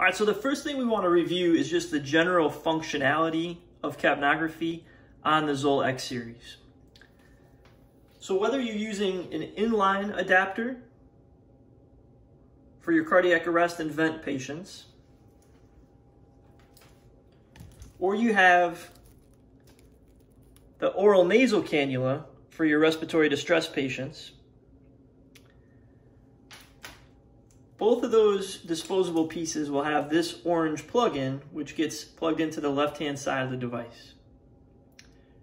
All right, so the first thing we want to review is just the general functionality of capnography on the Zoll X series. So whether you're using an inline adapter for your cardiac arrest and vent patients, or you have the oral nasal cannula for your respiratory distress patients, both of those disposable pieces will have this orange plug-in, which gets plugged into the left-hand side of the device.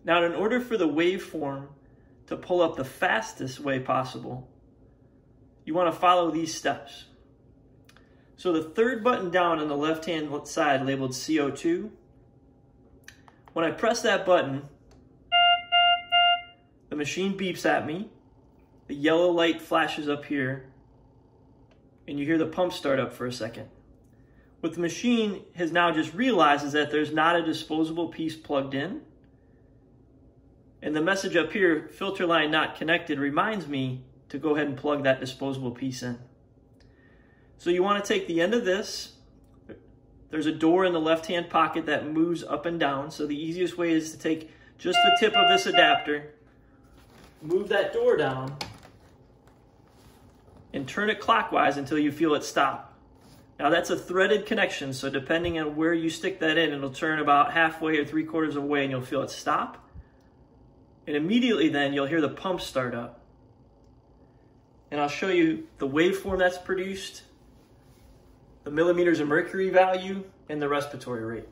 Now, in order for the waveform to pull up the fastest way possible, you want to follow these steps. So the third button down on the left-hand side labeled CO2, when I press that button, the machine beeps at me, the yellow light flashes up here, and you hear the pump start up for a second. What the machine has now just realized is that there's not a disposable piece plugged in, and the message up here, filter line not connected, reminds me to go ahead and plug that disposable piece in. So you want to take the end of this. There's a door in the left-hand pocket that moves up and down. So the easiest way is to take just the tip of this adapter, move that door down, and turn it clockwise until you feel it stop. Now that's a threaded connection, so depending on where you stick that in, it'll turn about halfway or three quarters of the way and you'll feel it stop. And immediately then you'll hear the pump start up. And I'll show you the waveform that's produced, the millimeters of mercury value, and the respiratory rate.